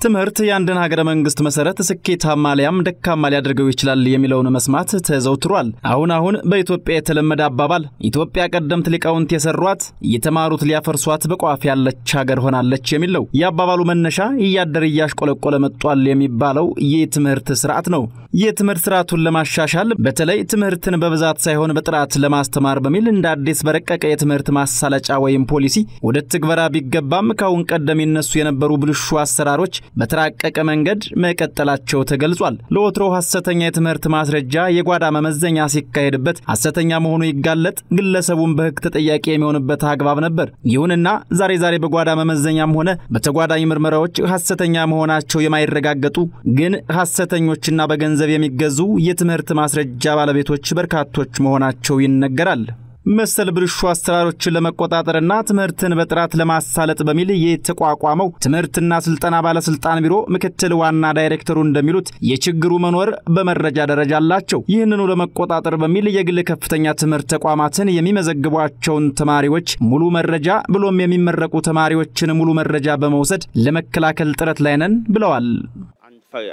ትምህርት የአንድን ሀገረ መንግስት መሰረት ስኬታማ ሊያም ደካማ ሊያደርገው ይችላል የሚለውን መስማት ተዘውትሯል። አሁን አሁን በኢትዮጵያ የተለመደ አባባል ኢትዮጵያ ቀደምት ሊቃውንት የሰሯት እየተማሩት ሊያፈርሷት በቋፍ ያለች ሀገር ሆናለች የሚል ነው። የአባባሉ መነሻ እያደር እያሽቆለቆለ መጥቷል የሚባለው የትምህርት ስርዓት ነው። የትምህርት ስርዓቱን ለማሻሻል በተለይ ትምህርትን በብዛት ሳይሆን በጥራት ለማስተማር በሚል እንደ አዲስ በረቀቀ የትምህርት ማሳለጫ ወይም ፖሊሲ ወደ ትግበራ ቢገባም ከአሁን ቀደም ይነሱ የነበሩ ብልሹ አሰራሮች በተራቀቀ መንገድ መቀጠላቸው ተገልጿል። ለወትሮ ሐሰተኛ የትምህርት ማስረጃ የጓዳ መመዘኛ ሲካሄድበት ሐሰተኛ መሆኑ ይጋለጥ፣ ግለሰቡን በሕግ ተጠያቂ የሚሆንበት አግባብ ነበር። ይሁንና ዛሬ ዛሬ በጓዳ መመዘኛም ሆነ በተጓዳኝ ምርመራዎች ሐሰተኛ መሆናቸው የማይረጋገጡ ግን ሐሰተኞችና በገንዘብ የሚገዙ የትምህርት ማስረጃ ባለቤቶች በርካቶች መሆናቸው ይነገራል። መሰል ብልሹ አሰራሮችን ለመቆጣጠርና ትምህርትን በጥራት ለማሳለጥ በሚል የተቋቋመው ትምህርትና ስልጠና ባለስልጣን ቢሮ ምክትል ዋና ዳይሬክተሩ እንደሚሉት የችግሩ መኖር በመረጃ ደረጃ አላቸው። ይህንኑ ለመቆጣጠር በሚል የግል ከፍተኛ ትምህርት ተቋማትን የሚመዘግቧቸውን ተማሪዎች ሙሉ መረጃ ብሎም የሚመረቁ ተማሪዎችን ሙሉ መረጃ በመውሰድ ለመከላከል ጥረት ላይ ነን ብለዋል።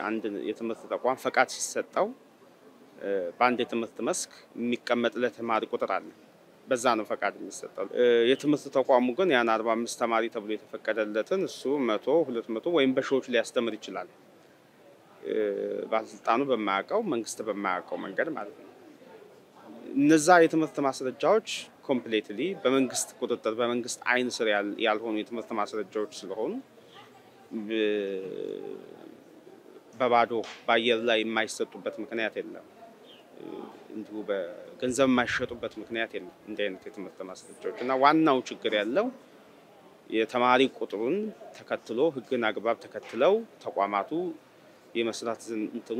አንድ የትምህርት ተቋም ፈቃድ ሲሰጠው በአንድ የትምህርት መስክ የሚቀመጥ ለተማሪ ቁጥር አለ። በዛ ነው ፈቃድ የሚሰጠው። የትምህርት ተቋሙ ግን ያን አርባ አምስት ተማሪ ተብሎ የተፈቀደለትን እሱ መቶ ሁለት መቶ ወይም በሺዎች ሊያስተምር ይችላል። ባለስልጣኑ በማያውቀው መንግስት በማያውቀው መንገድ ማለት ነው። እነዛ የትምህርት ማስረጃዎች completely በመንግስት ቁጥጥር በመንግስት አይን ስር ያልሆኑ የትምህርት ማስረጃዎች ስለሆኑ በባዶ በአየር ላይ የማይሰጡበት ምክንያት የለም። እንዲሁ በገንዘብ የማይሸጡበት ምክንያት የለም። እንዲህ አይነት የትምህርት ማስረጃዎች እና ዋናው ችግር ያለው የተማሪ ቁጥሩን ተከትሎ ሕግን አግባብ ተከትለው ተቋማቱ የመስራት እንትኑ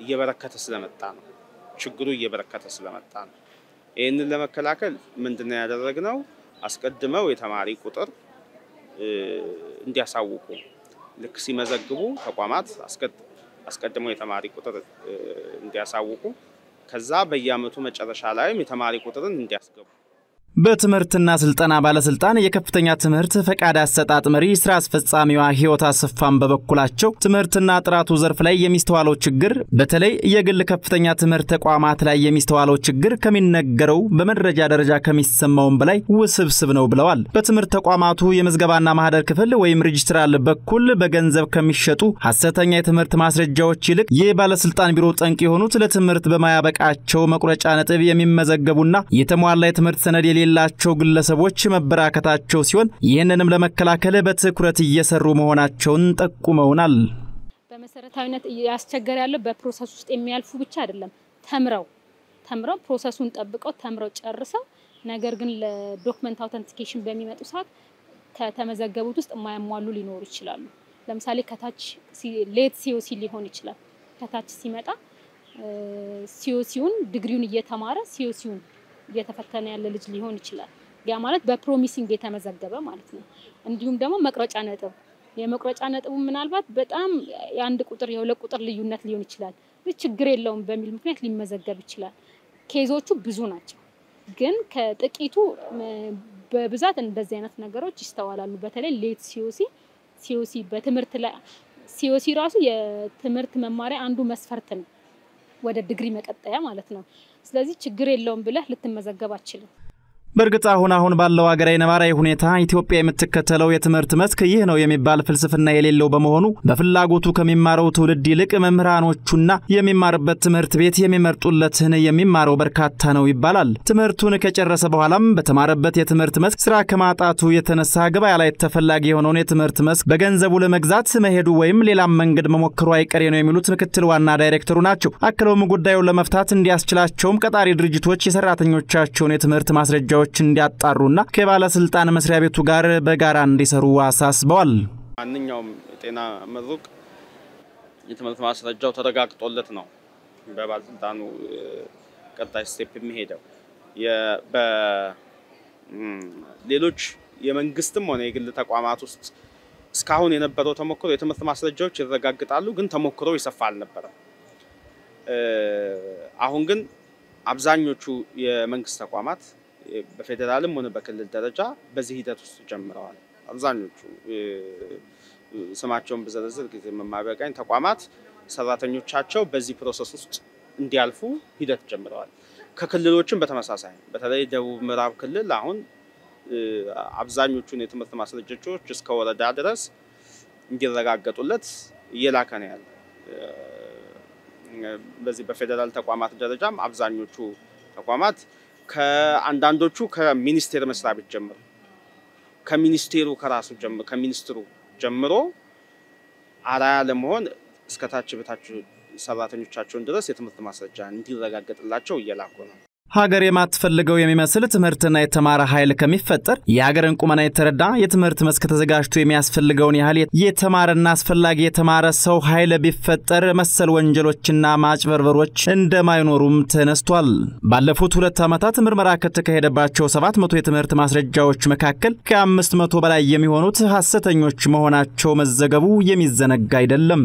እየበረከተ ስለመጣ ነው። ችግሩ እየበረከተ ስለመጣ ነው። ይህንን ለመከላከል ምንድነው ያደረግነው? አስቀድመው የተማሪ ቁጥር እንዲያሳውቁ ልክ ሲመዘግቡ ተቋማት አስቀድመው የተማሪ ቁጥር እንዲያሳውቁ ከዛ በየዓመቱ መጨረሻ ላይም የተማሪ ቁጥርን እንዲያስገቡ በትምህርትና ስልጠና ባለስልጣን የከፍተኛ ትምህርት ፈቃድ አሰጣጥ መሪ ስራ አስፈጻሚዋ ህይወት አሰፋን በበኩላቸው ትምህርትና ጥራቱ ዘርፍ ላይ የሚስተዋለው ችግር በተለይ የግል ከፍተኛ ትምህርት ተቋማት ላይ የሚስተዋለው ችግር ከሚነገረው በመረጃ ደረጃ ከሚሰማውም በላይ ውስብስብ ነው ብለዋል። በትምህርት ተቋማቱ የምዝገባና ማህደር ክፍል ወይም ሬጅስትራል በኩል በገንዘብ ከሚሸጡ ሐሰተኛ የትምህርት ማስረጃዎች ይልቅ የባለስልጣን ቢሮ ጠንቅ የሆኑት ለትምህርት በማያበቃቸው መቁረጫ ነጥብ የሚመዘገቡና የተሟላ የትምህርት ሰነድ የሌላቸው ግለሰቦች መበራከታቸው ሲሆን ይህንንም ለመከላከል በትኩረት እየሰሩ መሆናቸውን ጠቁመውናል። በመሰረታዊነት ያስቸገረ ያለው በ process ውስጥ የሚያልፉ ብቻ አይደለም፣ ተምረው ተምረው process ኡን ጠብቀው ተምረው ጨርሰው ነገር ግን ለ document authentication በሚመጡ ሰዓት ከተመዘገቡት ውስጥ የማያሟሉ ሊኖሩ ይችላሉ። ለምሳሌ ከታች late COC ሊሆን ይችላል። ከታች ሲመጣ COC ውን ዲግሪውን እየተማረ COC ውን እየተፈተነ ያለ ልጅ ሊሆን ይችላል። ያ ማለት በ promising የተመዘገበ ማለት ነው። እንዲሁም ደግሞ መቁረጫ ነጥብ የመቁረጫ ነጥቡ ምናልባት በጣም የአንድ ቁጥር የሁለት ቁጥር ልዩነት ሊሆን ይችላል። ችግር የለውም በሚል ምክንያት ሊመዘገብ ይችላል። case ኦቹ ብዙ ናቸው፣ ግን ከጥቂቱ በብዛት እንደዚህ አይነት ነገሮች ይስተዋላሉ። በተለይ late COC ሲኦሲ በትምህርት ላይ ሲኦሲ ራሱ የትምህርት መማሪያ አንዱ መስፈርት ነው፣ ወደ ዲግሪ መቀጠያ ማለት ነው። ስለዚህ ችግር የለውም ብለህ ልትመዘገብ አችልም። በእርግጥ አሁን አሁን ባለው ሀገራዊ ነባራዊ ሁኔታ ኢትዮጵያ የምትከተለው የትምህርት መስክ ይህ ነው የሚባል ፍልስፍና የሌለው በመሆኑ በፍላጎቱ ከሚማረው ትውልድ ይልቅ መምህራኖቹና የሚማርበት ትምህርት ቤት የሚመርጡለትን የሚማረው በርካታ ነው ይባላል። ትምህርቱን ከጨረሰ በኋላም በተማረበት የትምህርት መስክ ስራ ከማጣቱ የተነሳ ገበያ ላይ ተፈላጊ የሆነውን የትምህርት መስክ በገንዘቡ ለመግዛት መሄዱ ወይም ሌላም መንገድ መሞከሩ አይቀሬ ነው የሚሉት ምክትል ዋና ዳይሬክተሩ ናቸው። አክለውም ጉዳዩን ለመፍታት እንዲያስችላቸውም ቀጣሪ ድርጅቶች የሰራተኞቻቸውን የትምህርት ማስረጃ ጉዳዮች እንዲያጣሩና ከባለስልጣን መስሪያ ቤቱ ጋር በጋራ እንዲሰሩ አሳስበዋል። ማንኛውም የጤና ምሩቅ የትምህርት ማስረጃው ተረጋግጦለት ነው በባለስልጣኑ ቀጣይ ስቴፕ የሚሄደው። በሌሎች የመንግስትም ሆነ የግል ተቋማት ውስጥ እስካሁን የነበረው ተሞክሮ የትምህርት ማስረጃዎች ይረጋግጣሉ፣ ግን ተሞክሮ ይሰፋ አልነበረም። አሁን ግን አብዛኞቹ የመንግስት ተቋማት በፌዴራልም ሆነ በክልል ደረጃ በዚህ ሂደት ውስጥ ጀምረዋል። አብዛኞቹ ስማቸውን ብዘረዝር ጊዜ መማበቃኝ ተቋማት ሰራተኞቻቸው በዚህ process ውስጥ እንዲያልፉ ሂደት ጀምረዋል። ከክልሎችም በተመሳሳይ በተለይ ደቡብ ምዕራብ ክልል አሁን አብዛኞቹን የትምህርት ማስረጃዎች እስከ ወረዳ ድረስ እንዲረጋገጡለት እየላከ ነው ያለ። በዚህ በፌዴራል ተቋማት ደረጃም አብዛኞቹ ተቋማት ከአንዳንዶቹ ከሚኒስቴር መስሪያ ቤት ጀምሮ ከሚኒስቴሩ ከራሱ ጀምሮ ከሚኒስትሩ ጀምሮ አራያ ለመሆን እስከታች በታች ሰራተኞቻቸውን ድረስ የትምህርት ማስረጃ እንዲረጋገጥላቸው እየላኩ ነው። ሀገር የማትፈልገው የሚመስል ትምህርትና የተማረ ኃይል ከሚፈጠር የሀገርን ቁመና የተረዳ የትምህርት መስክ ተዘጋጅቶ የሚያስፈልገውን ያህል የተማረና አስፈላጊ የተማረ ሰው ኃይል ቢፈጠር መሰል ወንጀሎችና ማጭበርበሮች እንደማይኖሩም ተነስቷል። ባለፉት ሁለት ዓመታት ምርመራ ከተካሄደባቸው 700 የትምህርት ማስረጃዎች መካከል ከ500 በላይ የሚሆኑት ሐሰተኞች መሆናቸው መዘገቡ የሚዘነጋ አይደለም።